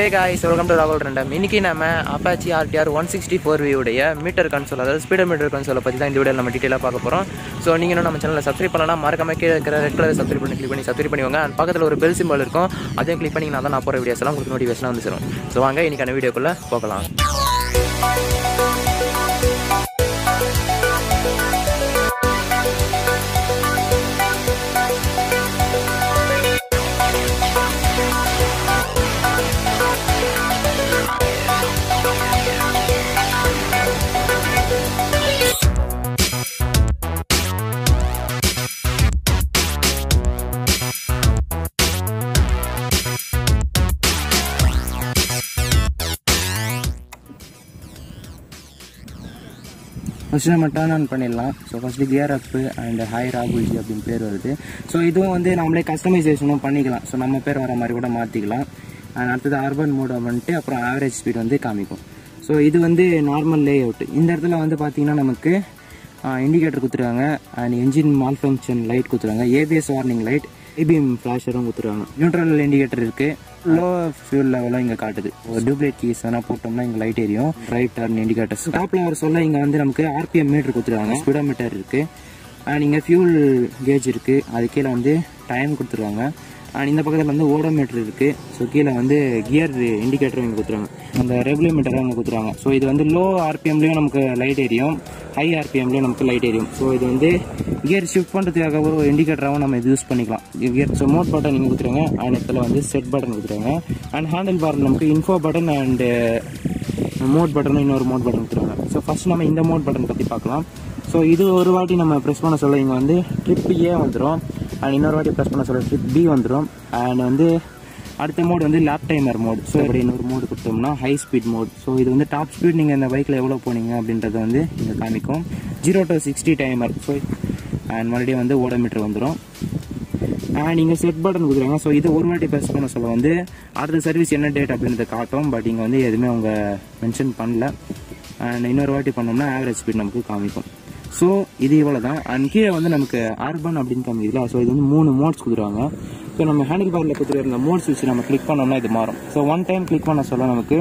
Hey guys welcome to ராகுல் random இன்றைக்கி நம்ம Apache RTR one sixty four வியூடைய meter console அதாவது ஸ்பீடர் மீட்டர் கன்சோலை பற்றி தான் இந்த வீடியோ நம்ம டீட்டெயிலாக பார்க்க போகிறோம் ஸோ நீங்கள் இன்னும் நம்ம சேனலில் சப்ஸ்கிரைப் பண்ணலாம் மறக்காம கீழே இருக்கிற ரெட் கலர் சப்ஸ்கிரைப் பண்ணி கிளிக் பண்ணி சப்ஸ்கிரைப் பண்ணிவாங்க அண்ட் பக்கத்தில் ஒரு பெல் சிம்பிள் இருக்கும். அதையும் கிளிக் பண்ணிங்கன்னா தான் நான் போகிற வீடியோஸ் எல்லாம் உங்களுக்கு நோட்டிஃபிகேஷன் வந்து சேரும். ஸோ வாங்க இன்றைக்கான வீடியோக்குள்ளே போகலாம். ஃபஸ்ட்டு நம்ம டேர்ன் ஆன் பண்ணிடலாம். So first gear up and hi Rahulji அப்படின்னு பேர் வருது. ஸோ இதுவும் வந்து நம்மளே கஸ்டமைசேஷனும் பண்ணிக்கலாம். ஸோ நம்ம பேர் வர மாதிரி கூட மாற்றிக்கலாம் அண்ட் அடுத்தது அர்பன் மோட வந்துட்டு அப்புறம் ஆவரேஜ் ஸ்பீட் வந்து காமிக்கும். ஸோ இது வந்து நார்மல் லே அவுட் இந்த இடத்துல வந்து பார்த்தீங்கன்னா நமக்கு இண்டிகேட்டர் கொடுத்துருக்காங்க. And engine malfunction light கொடுத்துருக்காங்க ஏபிஎஸ் வார்னிங் லைட் ஏபிஎம் ஃப்ளாஷரும் கொடுத்துருவாங்க நியூட்ரல் இண்டிகேட்டர் இருக்குது லோ ஃபியூல் லெவலும் இங்கே காட்டுது. ஒரு டூப்ளேட் கீஸ் வேணால் போட்டோம்னா இங்கே லைட் எரியும். ரைட் டர்ன் இண்டிகேட்டர்ஸ் டாப்பில் வர சொல்ல இங்கே வந்து நமக்கு ஆர்பிஎம் மீட்டர் கொடுத்துருக்காங்க ஸ்பீடோமீட்டர் இருக்குது அண்ட் இங்கே ஃபியூல் கேஜ் இருக்குது அது கீழே வந்து டைம் கொடுத்துருவாங்க அண்ட் இந்த பக்கத்தில் வந்து ஓடோமீட்டர் இருக்குது ஸோ கீழே வந்து கியர் இண்டிகேட்டரும் இங்கே கொடுத்துருவாங்க அந்த ரெகுலேமீட்டரும் இங்கே கொடுத்துருவாங்க ஸோ இது வந்து லோ ஆர்பிஎம்லேயும் நமக்கு லைட் எரியும். ஹை ஆர்பிஎம்லேயும் நமக்கு லைட் எரியும். ஸோ இது வந்து கியர் ஷிஃப்ட் பண்ணுறதுக்காக ஒரு இண்டிகேட்டராகவும் நம்ம இது யூஸ் பண்ணிக்கலாம். கியர் ஸோ மோட் பட்டன் நீங்கள் கொடுத்துருங்க அண்ட் இடத்துல வந்து செட் பட்டன் கொடுத்துருங்க அண்ட் ஹேண்டில் பார் நமக்கு இன்ஃபோ பட்டன் அண்டு மோட் பட்டனும் இன்னொரு மோட் பட்டன் கொடுத்துருவாங்க ஸோ ஃபஸ்ட் நம்ம இந்த மோட் பட்டன் பற்றி பார்க்கலாம் ஸோ இது ஒரு வாட்டி நம்ம ப்ரெஸ் பண்ண சொல்ல இங்கே வந்து ட்ரிப் ஏ வந்துடும் அண்ட் இன்னொரு வாட்டி ப்ரெஸ் பண்ண சொல்ல ட்ரிப் பி வந்துடும் அண்ட் வந்து அடுத்த மோட் வந்து லேப் டைமர் மோட் ஸோ அப்படி இன்னொரு மோடு கொடுத்தோம்னா ஹை ஸ்பீட் மோட் ஸோ இது வந்து டாப் ஸ்பீட் நீங்கள் இந்த பைக்கில் எவ்வளோ போனீங்க அப்படின்றத வந்து இங்கே காமிக்கும். Zero to sixty timer so and மறுபடியும் வந்து ஓடோமீட்டர் வந்துடும் அண்ட் இங்கே செட் பட்டன் கொடுக்குறாங்க. ஸோ இது ஒரு வாட்டி ப்ரெஸ் பண்ண சொல்ல வந்து அடுத்த சர்வீஸ் என்ன டேட் அப்படின்றத காட்டும். பட் இங்கே வந்து எதுவுமே அவங்க மென்ஷன் பண்ணல. அண்ட் இன்னொரு வாட்டி பண்ணோம்னா ஆவரேஜ் ஸ்பீட் நமக்கு காமிக்கும். ஸோ இது இவ்வளோ தான் அண்ட் கீழே வந்து நமக்கு அர்பன் அப்படின்னு காமிக்குதுல ஸோ இது வந்து மூணு மோட்ஸ் கொடுத்துருவாங்க ஸோ நம்ம ஹேண்டில் பாரில் கொடுத்துருக்க இந்த மோட்ஸ் வச்சு நம்ம கிளிக் பண்ணோம்னா இது மாறும். ஸோ ஒன் டைம் கிளிக் பண்ண சொல்ல நமக்கு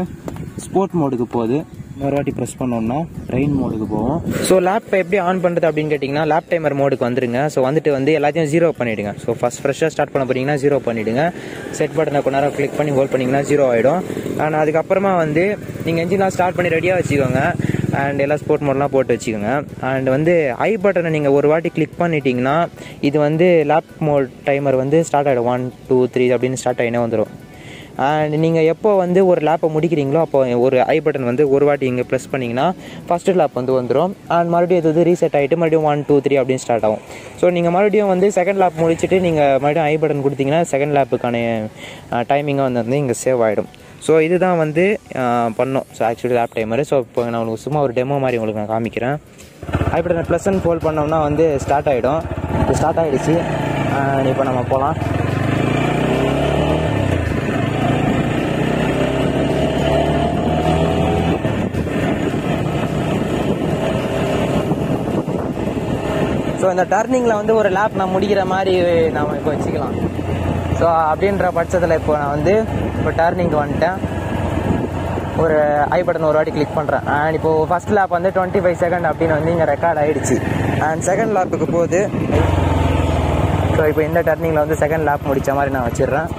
ஸ்போர்ட் மோடுக்கு போகுது. இன்னொரு வாட்டி ப்ரெஸ் பண்ணோம்னா ரெயின் மோடுக்கு போவோம் ஸோ லேப் எப்படி ஆன் பண்ணுறது அப்படின்னு கேட்டிங்கன்னா லேப் டைமர் மோடுக்கு வந்துருங்க. ஸோ வந்துட்டு வந்து எல்லாத்தையும் ஜீரோ பண்ணிவிடுங்க ஸோ ஃபஸ்ட் ஃப்ரெஷ்ஷாக ஸ்டார்ட் பண்ண போனீங்கன்னா ஜீரோ பண்ணிவிடுங்க செட் பட்டனை கொஞ்ச நேரம் கிளிக் பண்ணி ஹோல்ட் பண்ணிங்கன்னா ஜீரோ ஆகிடும் ஆனால் அதுக்கப்புறமா வந்து நீங்கள் என்ஜின்லாம் ஸ்டார்ட் பண்ணி ரெடியாக வச்சுக்கோங்க. அண்ட் எல்லாம் ஸ்போர்ட் மோட்லாம் போட்டு வச்சுக்கோங்க. அண்ட் வந்து ஐ பட்டனை நீங்கள் ஒரு வாட்டி கிளிக் பண்ணிட்டீங்கன்னா இது வந்து லேப் மோட் டைமர் வந்து ஸ்டார்ட் ஆகிடும் ஒன் டூ த்ரீ அப்படின்னு ஸ்டார்ட் ஆகினே வந்துடும் அண்ட் நீங்கள் எப்போ வந்து ஒரு லேப்பை முடிக்கிறீங்களோ அப்போ ஒரு ஐ பட்டன் வந்து ஒரு வாட்டி இங்கே ப்ரெஸ் பண்ணிங்கன்னா ஃபஸ்ட்டு லேப் வந்து வந்துடும் அண்ட் மறுபடியும் இது வந்து ரீசெட் ஆகிட்டு மறுபடியும் ஒன் டூ த்ரீ அப்படின்னு ஸ்டார்ட் ஆகும். ஸோ நீங்கள் மறுபடியும் வந்து செகண்ட் லேப் முடிச்சுட்டு நீங்கள் மறுபடியும் ஐ பட்டன் கொடுத்தீங்கன்னா செகண்ட் லேப்புக்கான டைமிங்காக வந்து வந்து இங்கே சேவ் ஆகிடும் ஸோ இதுதான் வந்து பண்ணோம். So actually lap timer so இப்போ நான் உங்களுக்கு சும்மா ஒரு டெமோ மாதிரி உங்களுக்கு நான் காமிக்கிறேன். ஐ நான் ப்ளஸ் அண்ட் ஃபோல் பண்ணோம்னா வந்து ஸ்டார்ட் ஆகிடும் இப்போ ஸ்டார்ட் ஆகிடுச்சு இப்போ நம்ம போகலாம் ஸோ இந்த டர்னிங்கில் வந்து ஒரு லேப் நான் முடிக்கிற மாதிரி நாம் இப்போ வச்சுக்கலாம். ஸோ அப்படின்ற பட்சத்தில் இப்போ நான் வந்து இப்போ டர்னிங்க்கு வந்துட்டேன். ஒரு ஐ பட்டன் ஒரு வாட்டி கிளிக் பண்ணுறேன் அண்ட் இப்போது ஃபஸ்ட் லேப் வந்து டுவெண்ட்டி ஃபைவ் செகண்ட் அப்படின்னு வந்து இங்கே ரெக்கார்ட் ஆகிடுச்சு அண்ட் செகண்ட் லேப்புக்கு போகுது ஸோ இப்போ இந்த டர்னிங்கில் வந்து செகண்ட் லேப் முடித்த மாதிரி நான் வச்சிடுறேன்.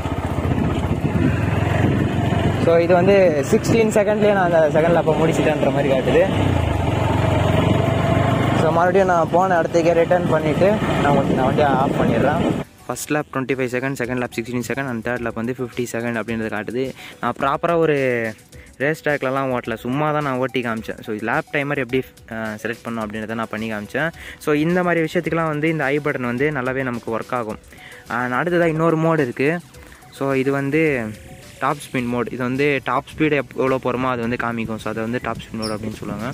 ஸோ இது வந்து சிக்ஸ்டீன் செகண்ட்லேயே நான் அந்த செகண்ட் லேப்பை முடிச்சிட்டேன்ற மாதிரி காட்டுது. ஸோ மறுபடியும் நான் போன இடத்துக்கே ரிட்டர்ன் பண்ணிவிட்டு நான் உங்களுக்கு நான் வண்டியை ஆஃப் பண்ணிடுறேன். First lap twenty five second second lap sixteen second and third lap வந்து ஃபிஃப்டி செகண்ட் அப்படின்றது காட்டுது. நான் ப்ராப்பராக ஒரு ரேஸ் ட்ராக்லலாம் ஓட்டல. சும்மா தான் நான் ஓட்டி காமிச்சேன். ஸோ லேப் டைமர் எப்படி செலக்ட் பண்ணோம் அப்படின்றத நான் பண்ணி காமிச்சேன். ஸோ இந்த மாதிரி விஷயத்துக்குலாம் வந்து இந்த ஐ பட்டன் வந்து நல்லாவே நமக்கு ஒர்க் ஆகும். அண்ட் அடுத்ததாக இன்னொரு மோடு இருக்குது ஸோ இது வந்து டாப் ஸ்பீட் மோட் இது வந்து டாப் ஸ்பீடு எவ்வளோ போகிறோமோ அது வந்து காமிக்கும். ஸோ அதை வந்து டாப் ஸ்பீட் மோட் அப்படின்னு சொல்லுவாங்க.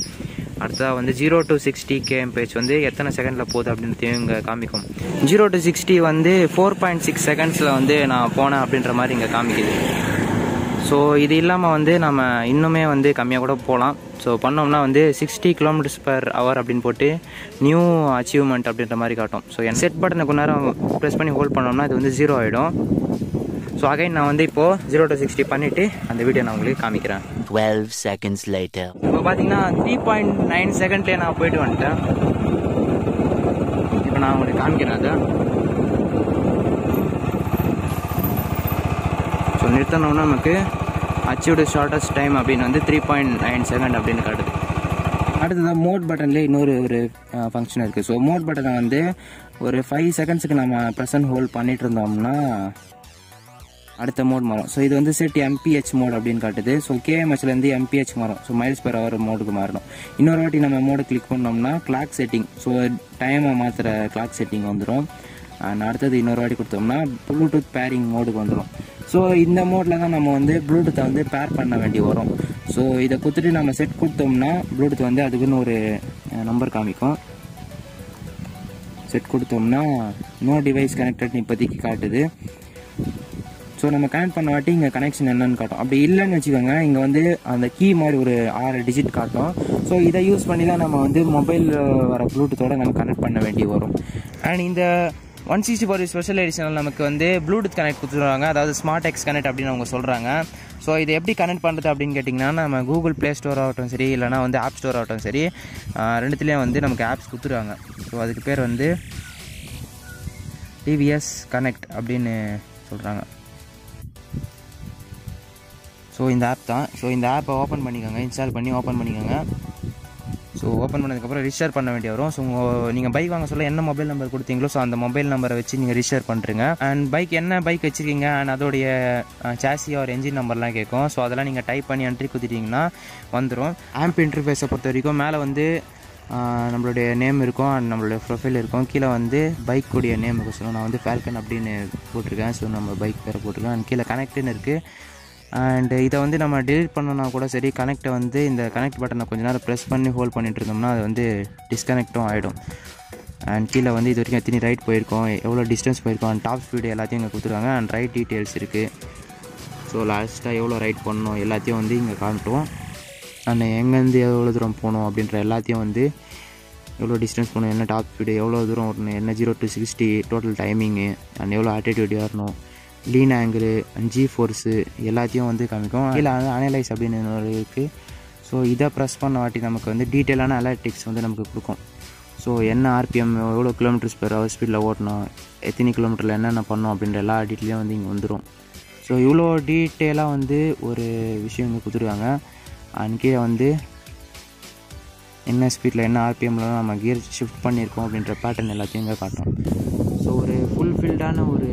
அடுத்ததாக வந்து ஜீரோ டு சிக்ஸ்டி கேஎம்பேஜ் வந்து எத்தனை செகண்டில் போகுது அப்படின்றதையும் இங்கே காமிக்கும். ஜீரோ டு சிக்ஸ்டி வந்து ஃபோர் பாயிண்ட் சிக்ஸ் செகண்ட்ஸில் வந்து நான் போனேன் அப்படின்ற மாதிரி இங்கே காமிக்குது. ஸோ இது இல்லாமல் வந்து நம்ம இன்னுமே வந்து கம்மியாக கூட போகலாம் ஸோ பண்ணோம்னா வந்து சிக்ஸ்டி கிலோமீட்டர்ஸ் பர் ஹவர் அப்படின்னு போட்டு நியூ அச்சீவ்மெண்ட் அப்படின்ற மாதிரி காட்டும். ஸோ என் செட் பட்டனுக்கு நேரம் ப்ரெஸ் பண்ணி ஹோல்ட் பண்ணோம்னா இது வந்து ஜீரோ ஆகிடும் ஸோ அகைன் நான் வந்து இப்போது ஜீரோ டு சிக்ஸ்டி பண்ணிவிட்டு அந்த வீடியோ நான் உங்களுக்கு காமிக்கிறேன். 12 seconds later. இப்போ பார்த்தீங்கன்னா த்ரீ பாயிண்ட் நைன் செகண்ட்லேயே நான் போயிட்டு வந்துட்டேன். இப்போ நான் உங்களுக்கு காமிக்கிறேன் அதை. ஸோ நிறுத்தணும்னா நமக்கு அச்சீவ்டு ஷார்ட்டஸ்ட் டைம் அப்படின்னு வந்து த்ரீ பாயிண்ட் நைன் செகண்ட் அப்படின்னு காட்டுது. அடுத்ததாக மோட் பட்டன்லேயே இன்னொரு ஒரு ஃபங்க்ஷன் இருக்குது ஸோ மோட் பட்டனை வந்து ஒரு ஃபைவ் செகண்ட்ஸுக்கு நம்ம ப்ரெசன்ட் ஹோல்ட் பண்ணிட்டு இருந்தோம்னா அடுத்த மோட் மாறும். ஸோ இது வந்து செட் எம்பிஹெச் மோட் அப்படின்னு காட்டுது. ஸோ கேஎம்ஹெச்லேருந்து எம்பிஹெச் மாறும். ஸோ மைல்ஸ் பெர் ஹவர் மோடுக்கு மாறணும். இன்னொரு வாட்டி நம்ம மோடு கிளிக் பண்ணோம்னா கிளாக் செட்டிங் ஸோ டைமை மாற்றுற கிளாக் செட்டிங் வந்துடும் அடுத்தது இன்னொரு வாட்டி கொடுத்தோம்னா ப்ளூடூத் பேரிங் மோடுக்கு வந்துடும் ஸோ இந்த மோடில் தான் நம்ம வந்து ப்ளூடூத்தை வந்து பேர் பண்ண வேண்டி வரும். ஸோ இதை கொடுத்துட்டு நம்ம செட் கொடுத்தோம்னா ப்ளூடூத் வந்து அதுக்குன்னு ஒரு நம்பர் காமிக்கும். செட் கொடுத்தோம்னா நோ டிவைஸ் கனெக்டட் இப்போதைக்கு காட்டுது. ஸோ நம்ம கனெக்ட் பண்ண வாட்டி இங்கே கனெக்ஷன் என்னன்னு காட்டும். அப்படி இல்லைன்னு வச்சுக்கோங்க இங்கே வந்து அந்த கீ மாதிரி ஒரு ஆறு டிஜிட் காட்டும். ஸோ இதை யூஸ் பண்ணி தான் நம்ம வந்து மொபைல் வர ப்ளூடூத்தோட நம்ம கனெக்ட் பண்ண வேண்டி வரும். அண்ட் இந்த ஒன் சிக்ஸ்டி ஃபோர் ஸ்பெஷல் எடிஷனில் நமக்கு வந்து ப்ளூடூத் கனெக்ட் கொடுத்துருவாங்க அதாவது ஸ்மார்ட் எக்ஸ் கனெக்ட் அப்படின்னு அவங்க சொல்கிறாங்க ஸோ இது எப்படி கனெக்ட் பண்ணுறது அப்படின்னு கேட்டிங்கன்னா நம்ம கூகுள் ப்ளே ஸ்டோர் ஆகட்டும் சரி இல்லைனா வந்து ஆப் ஸ்டோர் ஆகட்டும் சரி ரெண்டுத்துலேயும் வந்து நமக்கு ஆப்ஸ் கொடுத்துருவாங்க ஸோ அதுக்கு பேர் வந்து டிவிஎஸ் கனெக்ட் அப்படின்னு சொல்கிறாங்க ஸோ இந்த ஆப் தான். ஸோ இந்த ஆப்பை ஓப்பன் பண்ணிக்கோங்க. இன்ஸ்டால் பண்ணி ஓப்பன் பண்ணிக்கோங்க. ஸோ ஓப்பன் பண்ணதுக்கப்புறம் ரிஜிஸ்டர் பண்ண வேண்டிய வரும். ஸோ நீங்கள் பைக் வாங்க சொல்ல என்ன மொபைல் நம்பர் கொடுத்தீங்களோ ஸோ அந்த மொபைல் நம்பரை வச்சு நீங்கள் ரிஜிஸ்டர் பண்ணுறீங்க அண்ட் பைக் என்ன பைக் வச்சுருக்கீங்க? அண்ட் அதோடைய சாசி ஒரு என்ஜின் நம்பர்லாம் கேட்கும். ஸோ அதெல்லாம் நீங்கள் டைப் பண்ணி என்ட்ரி குத்திட்டிங்கன்னா வந்துடும் ஆம்ப் இன்டர்ஃபேஸை பொறுத்த வரைக்கும் மேலே வந்து நம்மளுடைய நேம் இருக்கும். அண்ட் நம்மளுடைய ப்ரொஃபைல் இருக்கும். கீழே வந்து பைக் உடைய நேம் இருக்கும். ஸோ நான் வந்து ஃபேல்கன் அப்படின்னு போட்டிருக்கேன். ஸோ நம்ம பைக் பேரை போட்டிருக்கேன். அண்ட் கீழே கனெக்ட்னு இருக்குது அண்டு இதை வந்து நம்ம டிலீட் பண்ணோன்னா கூட சரி கனெக்டை வந்து இந்த கனெக்ட் பட்டனை கொஞ்ச நேரம் ப்ரெஸ் பண்ணி ஹோல்ட் பண்ணிட்டு இருந்தோம்னா அது வந்து டிஸ்கனெக்டும் ஆகிடும் அண்ட் கீழே வந்து இது வரைக்கும் எத்தனை ரைட் போயிருக்கோம் எவ்வளோ டிஸ்டன்ஸ் போயிருக்கோம் அண்ட் டாப் ஸ்பீடு எல்லாத்தையும் இங்கே கொடுத்துருக்காங்க. அண்ட் ரைட் டீட்டெயில்ஸ் இருக்குது ஸோ லாஸ்ட்டாக எவ்வளோ ரைட் பண்ணணும் எல்லாத்தையும் வந்து இங்கே காமிட்டோம் அண்ட் எங்கேருந்து எவ்வளோ தூரம் போகணும் அப்படின்ற எல்லாத்தையும் வந்து எவ்வளோ டிஸ்டன்ஸ் போகணும் என்ன டாப் ஸ்பீடு எவ்வளோ தூரம் வரணும் என்ன zero to sixty total timing and எவ்வளோ ஆட்டிடியூட் ஏறணும். லீன் ஆங்கிள் ஜி ஃபோர்ஸு எல்லாத்தையும் வந்து காமிக்கும். இல்லை வந்து அனலைஸ் அப்படின்னு ஒரு இருக்குது ஸோ இதை ப்ரெஸ் பண்ண வாட்டி நமக்கு வந்து டீட்டெயிலான அலர்டிக்ஸ் வந்து நமக்கு கொடுக்கும். ஸோ என்ன ஆர்பிஎம் எவ்வளோ கிலோமீட்டர்ஸ் பெர் ஹவர் ஸ்பீடில் ஓட்டணும் எத்தனை கிலோமீட்டரில் என்னென்ன பண்ணும் அப்படின்ற எல்லா டீட்டெயிலையும் வந்து இங்கே வந்துடும் ஸோ இவ்வளோ டீட்டெயிலாக வந்து ஒரு விஷயம் இங்கே கொடுத்துருவாங்க அண்ட் கீழே வந்து என்ன ஸ்பீடில் என்ன ஆர்பிஎம்லாம் நம்ம கியர் ஷிஃப்ட் பண்ணியிருக்கோம் அப்படின்ற பேட்டர்ன் எல்லாத்தையும் இங்கே காட்டும் ஸோ ஒரு ஃபுல்ஃபில்டான ஒரு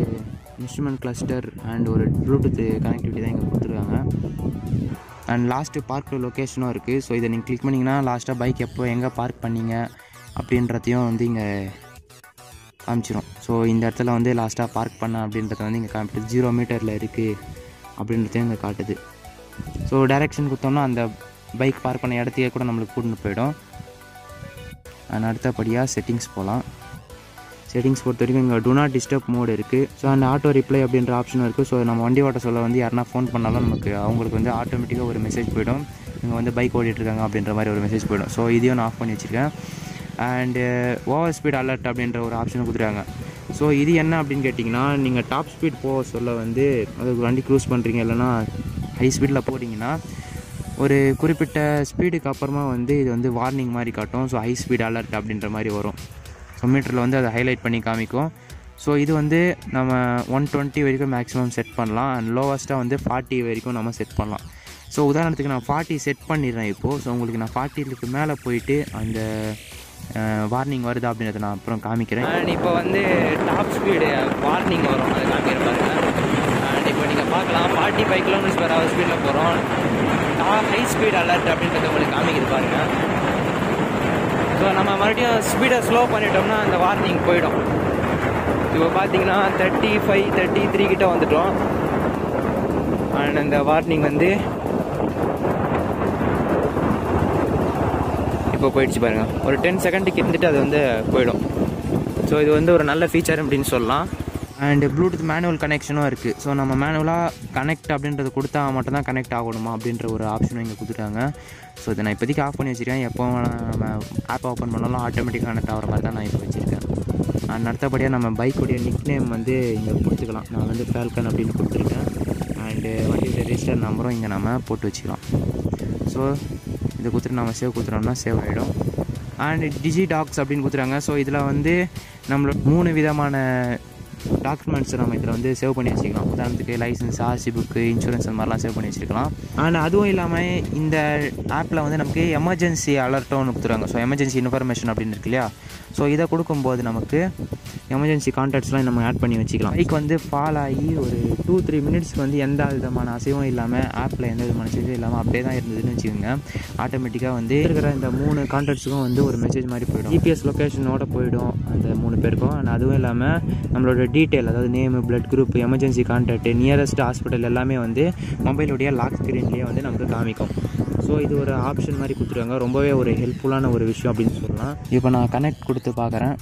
இன்ஸ்ட்ருமெண்ட் கிளஸ்டர் அண்ட் ஒரு ப்ளூடூத் கனெக்டிவிட்டி தான் இங்கே கொடுத்துருக்காங்க. அண்ட் லாஸ்ட்டு பார்க் லொக்கேஷனும் இருக்குது ஸோ இதை நீங்கள் கிளிக் பண்ணிங்கன்னா லாஸ்ட்டாக பைக் எப்போ எங்கே பார்க் பண்ணீங்க அப்படின்றதையும் வந்து இங்கே காமிச்சிரும். ஸோ இந்த இடத்துல வந்து லாஸ்ட்டாக பார்க் பண்ண அப்படின்றத வந்து இங்கே காமிட்டு ஜீரோ மீட்டரில் இருக்குது அப்படின்றதையும் இங்கே காட்டுது. ஸோ டைரெக்ஷன் கொடுத்தோம்னா அந்த பைக் பார்க் பண்ண இடத்துக்கே கூட நம்மளுக்கு கூட்டின்னு போயிடும். அண்ட் அடுத்தபடியாக செட்டிங்ஸ் போகலாம் செட்டிங்ஸ் பொறுத்த வரைக்கும் இங்கே டூ நாட் டிஸ்டர்ப் மோட் இருக்குது ஸோ அந்த ஆட்டோ ரிப்ளை அப்படின்ற ஆப்ஷனும் இருக்குது ஸோ நம்ம வண்டி ஓட்ட சொல்ல வந்து யாருனா ஃபோன் பண்ணாலும் நமக்கு அவங்களுக்கு வந்து ஆட்டோமேட்டிக்காக ஒரு மெசேஜ் போயிடும். இங்கே வந்து பைக் ஓடிட்டுருக்காங்க அப்படின்ற மாதிரி ஒரு மெசேஜ் போயிடும். ஸோ இதையும் நான் ஆஃப் பண்ணி வச்சுருக்கேன். அண்டு ஓவர் ஸ்பீட் அலர்ட் அப்படின்ற ஒரு ஆப்ஷனும் கொடுத்துருக்காங்க ஸோ இது என்ன அப்படின்னு கேட்டிங்கன்னா நீங்கள் டாப் ஸ்பீட் போக சொல்ல வந்து அதுக்கு வண்டி க்ரூஸ் பண்ணுறீங்க இல்லைன்னா ஹை ஸ்பீடில் போகிறீங்கன்னா ஒரு குறிப்பிட்ட ஸ்பீடுக்கு அப்புறமா வந்து இது வந்து வார்னிங் மாதிரி காட்டும். ஸோ ஹை ஸ்பீட் அலர்ட் அப்படின்ற மாதிரி வரும். மீட்டரில் வந்து அதை ஹைலைட் பண்ணி காமிக்கும். ஸோ இது வந்து நம்ம ஒன் டுவெண்ட்டி வரைக்கும் மேக்ஸிமம் செட் பண்ணலாம். அண்ட் லோவஸ்ட்டாக வந்து ஃபார்ட்டி வரைக்கும் நம்ம செட் பண்ணலாம். ஸோ உதாரணத்துக்கு நான் ஃபார்ட்டி செட் பண்ணிடுறேன் இப்போது ஸோ உங்களுக்கு நான் ஃபார்ட்டிக்கு மேலே போயிட்டு அந்த வார்னிங் வருதா அப்படின்றத நான் அப்புறம் காமிக்கிறேன். அண்ட் இப்போ வந்து டாப் ஸ்பீடு வார்னிங் வரும். அது காமிக்கிறப்பாங்க அண்ட் இப்போ நீங்கள் பார்க்கலாம். Forty five kilometres per hour ஸ்பீடில் போகிறோம் ஹை ஸ்பீட் அலர்ட் அப்படின்றத உங்களுக்கு காமிக்கிறது பாருங்கள் ஸோ நம்ம மறுபடியும் ஸ்பீடை ஸ்லோ பண்ணிட்டோம்னா அந்த வார்னிங் போயிடும். இப்போ பார்த்தீங்கன்னா தேர்ட்டி ஃபைவ் தேர்ட்டி த்ரீ கிட்ட வந்துட்டோம். அண்ட் அந்த வார்னிங் வந்து இப்போ போயிடுச்சு பாருங்க. ஒரு டென் செகண்டுக்கு இருந்துட்டு அது வந்து போயிடும். ஸோ இது வந்து ஒரு நல்ல ஃபீச்சர் அப்படின்னு சொல்லலாம். அண்ட் ப்ளூடூத் மேனுவல் கனெக்ஷனும் இருக்குது ஸோ நம்ம மேனுவலாக கனெக்ட் அப்படின்றது கொடுத்தா மட்டும்தான் கனெக்ட் ஆகணுமா அப்படின்ற ஒரு ஆப்ஷனும் இங்கே கொடுத்துட்டாங்க. ஸோ இதை நான் இப்போதைக்கு ஆஃப் பண்ணி வச்சுருக்கேன். எப்போ நம்ம ஆப் ஓப்பன் பண்ணாலும் ஆட்டோமேட்டிக்காக கனெக்ட் ஆகிற மாதிரி தான் நான் இப்போ வச்சுருக்கேன். அண்ட் அடுத்தபடியாக நம்ம பைக்குடைய நிக் நேம் வந்து இங்கே கொடுத்துக்கலாம். நான் வந்து ஃபேல்கன் அப்படின்னு கொடுத்துருக்கேன். அண்டு வண்டியோட ரெஜிஸ்டர் நம்பரும் இங்கே நம்ம போட்டு வச்சுக்கலாம். ஸோ இதை கொடுத்துட்டு நம்ம சேவ் கொடுத்துட்டோம்னா சேவ் ஆகிடும் அண்ட் டிஜி டாக்ஸ் அப்படின்னு கொடுத்துறாங்க ஸோ இதில் வந்து நம்மளோட மூணு விதமான டாக்குமெண்ட்ஸை நம்ம இதில் வந்து சேவ் பண்ணி வச்சுக்கலாம். உதாரணத்துக்கு லைசன்ஸ் ஆர்சி புக்கு இன்சூரன்ஸ் அந்த மாதிரிலாம் சேவ் பண்ணி வச்சுருக்கலாம். ஆனால் அதுவும் இல்லாமல் இந்த ஆப்பில் வந்து நமக்கு எமர்ஜென்சி அலர்ட்டும் ஒன்று கொடுத்துருவாங்க. ஸோ எமர்ஜென்சி இன்ஃபர்மேஷன் அப்படின்னு இருக்கு இல்லையா? ஸோ இதை கொடுக்கும்போது நமக்கு எமர்ஜென்சி கான்டாக்ட்ஸ்லாம் நம்ம ஆட் பண்ணி வச்சுக்கலாம். பைக் வந்து ஃபால் ஆகி ஒரு டூ த்ரீ மினிட்ஸ்க்கு வந்து எந்த விதமான அசைவும் இல்லாமல் ஆப்பில் எந்த விதமான சேஞ்சும் இல்லாமல் அப்படியே தான் இருந்ததுன்னு வச்சுக்கோங்க. ஆட்டோமேட்டிக்காக வந்து இருக்கிற இந்த மூணு கான்டாக்ட்ஸுக்கும் வந்து ஒரு மெசேஜ் மாதிரி போயிடும். ஜிபிஎஸ் லொக்கேஷனோட போயிடும் அந்த மூணு பேருக்கும். அண்ட் அதுவும் இல்லாமல் நம்மளோட டீட்டெயில் அதாவது name blood group emergency contact nearest hospital எல்லாமே வந்து மொபைலுடைய லாக் ஸ்க்ரீன்லேயே வந்து நமக்கு காமிக்கும். ஸோ இது ஒரு ஆப்ஷன் மாதிரி கொடுத்துருவாங்க ரொம்பவே ஒரு ஹெல்ப்ஃபுல்லான ஒரு விஷயம் அப்படின்னு சொல்லலாம். இப்போ நான் கனெக்ட் கொடுத்து பார்க்குறேன்.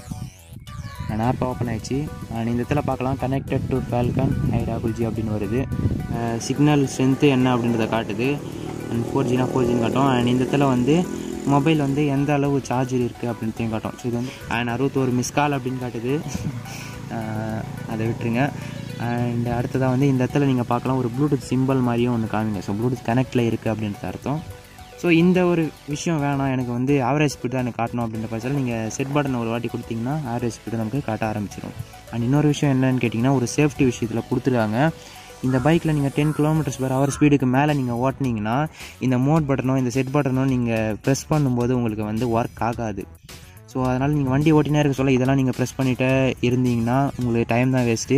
நான் ஆப் ஓப்பன் ஆயிடுச்சு. அண்ட் இந்த இடத்துல பார்க்கலாம். Connected to Falcon I Rahulji அப்படின்னு வருது. சிக்னல் ஸ்ட்ரென்த்து என்ன அப்படின்றத காட்டுது. அண்ட் ஃபோர் ஜினா ஃபோர் ஜின்னு காட்டும். அண்ட் இந்த இடத்துல வந்து மொபைல் வந்து எந்த அளவு சார்ஜர் இருக்குது அப்படின்த்தையும் காட்டும். ஸோ இது வந்து அண்ட் அறுபத்தோரு மிஸ் கால் அப்படின்னு காட்டுது. அதை விட்டுருங்க. அண்ட் அடுத்ததாக வந்து இந்த இடத்துல நீங்கள் பார்க்கலாம். ஒரு ப்ளூடூத் சிம்பிள் மாதிரியும் ஒன்று காமிங்க. ஸோ ப்ளூடூத் கனெக்டில் இருக்குது அப்படின்றது அர்த்தம். ஸோ இந்த ஒரு விஷயம் வேணாம். எனக்கு வந்து ஆவரேஜ் ஸ்பீட் தான் எனக்கு காட்டணும் அப்படின்ற பட்சத்தில் நீங்கள் செட் பட்டன் ஒரு வாட்டி கொடுத்தீங்கன்னா ஆவரேஜ் ஸ்பீடு நமக்கு காட்ட ஆரம்பிச்சிடும் அண்ட் இன்னொரு விஷயம் என்னென்னு கேட்டிங்கன்னா ஒரு சேஃப்டி விஷயத்தில் கொடுத்துருக்காங்க. இந்த பைக்கில் நீங்கள் டென் கிலோமீட்டர்ஸ் பர் ஹவர் ஸ்பீடுக்கு மேலே நீங்கள் ஓட்டினீங்கன்னா இந்த மோட் பட்டனோ இந்த செட் பட்டனோ நீங்கள் ப்ரெஸ் பண்ணும்போது உங்களுக்கு வந்து ஒர்க் ஆகாது. ஸோ அதனால் நீங்கள் வண்டி ஓட்டினே இருக்க சொல்ல இதெல்லாம் நீங்கள் ப்ரெஸ் பண்ணிகிட்டே இருந்தீங்கன்னா உங்களுக்கு டைம் தான் வேஸ்ட்டு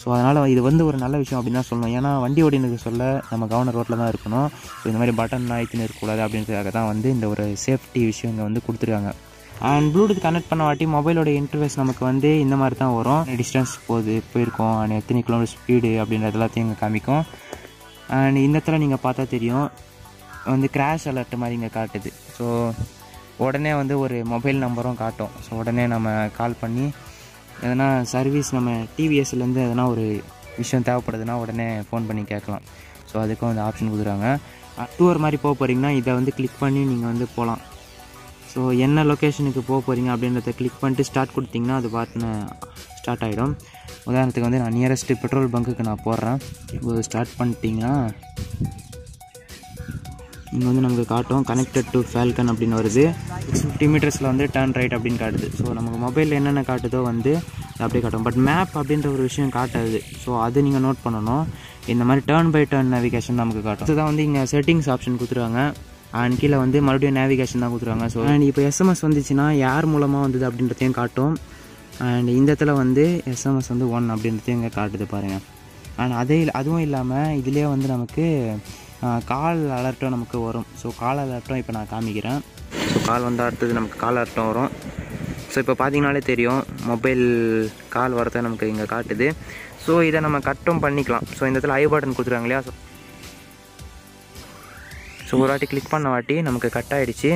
ஸோ அதனால் இது வந்து ஒரு நல்ல விஷயம் அப்படின்னு தான் சொல்லணும். ஏன்னா வண்டி ஓடினதுக்கு சொல்ல நம்ம கவனம் ரோட்டில் தான் இருக்கணும். ஸோ இந்த மாதிரி பட்டன்லாம் ஐத்துன்னு இருக்கக்கூடாது அப்படின்றதுக்காக தான் வந்து இந்த ஒரு சேஃப்டி விஷயம் இங்கே வந்து கொடுத்துருக்காங்க. அண்ட் ப்ளூடூத் கனெக்ட் பண்ண வாட்டி மொபைலோட இன்டர்ஃபேஸ் நமக்கு வந்து இந்த மாதிரி தான் வரும். டிஸ்டன்ஸ் போகுது போயிருக்கோம். அண்ட் எத்தனை கிலோமீட்டர் ஸ்பீடு அப்படின்றது எல்லாத்தையும் இங்கே காமிக்கும். அண்ட் இந்த இடத்துல நீங்கள் பார்த்தா தெரியும். வந்து கிராஷ் அலர்ட் மாதிரி இங்கே காட்டுது. ஸோ உடனே வந்து ஒரு மொபைல் நம்பரும் காட்டும். ஸோ உடனே நம்ம கால் பண்ணி எதனா சர்வீஸ் நம்ம டிவிஎஸ்லேருந்து எதனா ஒரு விஷயம் தேவைப்படுதுன்னா உடனே ஃபோன் பண்ணி கேட்கலாம். ஸோ அதுக்கும் அந்த ஆப்ஷன் கொடுக்குறாங்க. டூர் மாதிரி போக போகிறீங்கன்னா இதை வந்து கிளிக் பண்ணி நீங்கள் வந்து போகலாம். ஸோ என்ன லொக்கேஷனுக்கு போக போகிறீங்க அப்படின்றத கிளிக் பண்ணிட்டு ஸ்டார்ட் கொடுத்தீங்கன்னா அது பார்த்துன்னு ஸ்டார்ட் ஆகிடும் உதாரணத்துக்கு வந்து நான் நியரஸ்ட்டு பெட்ரோல் பங்க்குக்கு நான் போடுறேன் ஸ்டார்ட் பண்ணிட்டீங்கன்னா இங்கே வந்து நமக்கு காட்டும் கனெக்டட் டு ஃபால்கன் அப்படின்னு வருது. சிக்ஸ் ஃபிஃப்டி மீட்டர்ஸில் வந்து டேர்ன் ரைட் அப்படின்னு காட்டுது. ஸோ நமக்கு மொபைலில் என்னென்ன காட்டுதோ வந்து அப்படியே காட்டும். பட் மேப் அப்படின்ற ஒரு விஷயம் காட்டாது. ஸோ அது நீங்கள் நோட் பண்ணணும். இந்த மாதிரி டேர்ன் பை டர்ன் நேவிகேஷன் நமக்கு காட்டும். இதுதான் வந்து இங்கே செட்டிங்ஸ் ஆப்ஷன் கொடுத்துருவாங்க. அண்ட் கீழே வந்து மறுபடியும் நேவிகேஷன் தான் கொடுத்துருவாங்க. ஸோ அண்ட் இப்போ எஸ்எம்எஸ் வந்துச்சுன்னா யார் மூலமாக வந்தது அப்படின்றதையும் காட்டும். அண்ட் இந்த இடத்துல வந்து எஸ்எம்எஸ் வந்து ஒன் அப்படின்றதையும் இங்கே காட்டுது பாருங்கள் அண்ட் அதே அதுவும் இல்லாமல் இதுலேயே வந்து நமக்கு கால் அலர்ட்டும் நமக்கு வரும். ஸோ கால் அலர்ட்டும் இப்போ நான் காமிக்கிறேன். ஸோ கால் வந்தால் அடுத்தது நமக்கு கால் அலர்ட்டும் வரும். ஸோ இப்போ பார்த்தீங்கனாலே தெரியும் மொபைல் கால் வரதை நமக்கு இங்கே காட்டுது. ஸோ இதை நம்ம கட்டும் பண்ணிக்கலாம். ஸோ இந்த இடத்துல ஐ பட்டன் கொடுத்துருக்காங்க இல்லையா? ஸோ ஒரு வாட்டி கிளிக் பண்ண வாட்டி நமக்கு கட் ஆகிடுச்சு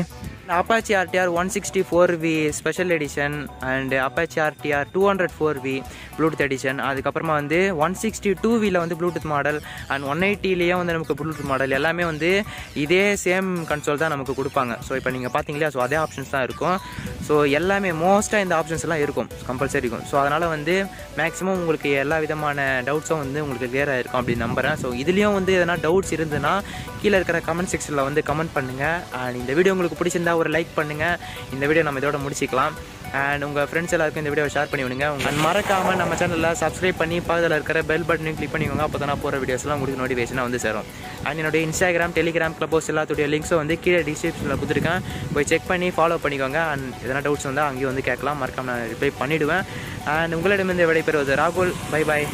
Apache RTR one sixty four V special edition and Apache RTR two hundred four V Bluetooth edition அதுக்கப்புறமா வந்து ஒன் சிக்ஸ்டி டூ வியில் வந்து ப்ளூடூத் மாடல் அண்ட் ஒன் எயிட்டிலேயே வந்து நமக்கு ப்ளூடூத் மாடல் எல்லாமே வந்து இதே சேம் கன்சோல் தான் நமக்கு கொடுப்பாங்க. ஸோ இப்போ நீங்கள் பார்த்தீங்களா ஸோ அதே ஆப்ஷன்ஸ் தான் இருக்கும். ஸோ எல்லாமே மோஸ்ட்டாக இந்த ஆப்ஷன்ஸ் எல்லாம் இருக்கும். கம்பல்சரி இருக்கும். ஸோ அதனால் வந்து மேக்ஸிமம் உங்களுக்கு எல்லா விதமான டவுட்ஸும் வந்து உங்களுக்கு கிளியர் ஆகிருக்கும் அப்படின்னு நம்புகிறேன் ஸோ இதுலேயும் வந்து எதனா டவுட்ஸ் இருந்ததுன்னா கீழே இருக்கிற கமெண்ட் செக்ஷனில் வந்து கமெண்ட் பண்ணுங்கள் அண்ட் இந்த வீடியோ உங்களுக்கு பிடிச்சிருந்தா ஒரு லைக் பண்ணுங்கள் இந்த வீடியோ நம்ம இதோட முடிச்சிக்கலாம். அண்ட் உங்கள் ஃப்ரெண்ட்ஸ் எல்லாருக்கும் இந்த வீடியோவை ஷேர் பண்ணி விடுங்க. அண்ட் மறக்காமல் நம்ம சேனலில் சப்ஸ்கிரைப் பண்ணி பக்கத்தில் இருக்கிற பெல் பட்டனையும் கிளிக் பண்ணிக்கோங்க. அப்போ தான் போகிற வீடியோஸ்லாம் உங்களுக்கு நோட்டிஃபிகேஷனாக வந்து சேரும். அண்ட் என்னுடைய இன்ஸ்டாகிராம் டெலிகிராம் க்ளப்போஸ் எல்லாத்துடைய லிங்க்ஸும் வந்து கீழே டிஸ்கிரிப்ஷனில் கொடுத்துருக்கேன். போய் செக் பண்ணி ஃபாலோ பண்ணிக்கோங்க. அண்ட் எதனா டவுட்ஸ் வந்தால் அங்கேயும் வந்து கேட்கலாம். மறக்காமல் நான் ரிப்ளை பண்ணிவிடுவேன் அண்ட் உங்களிடமிருந்து விடைபெறுவது ராகுல். Bye bye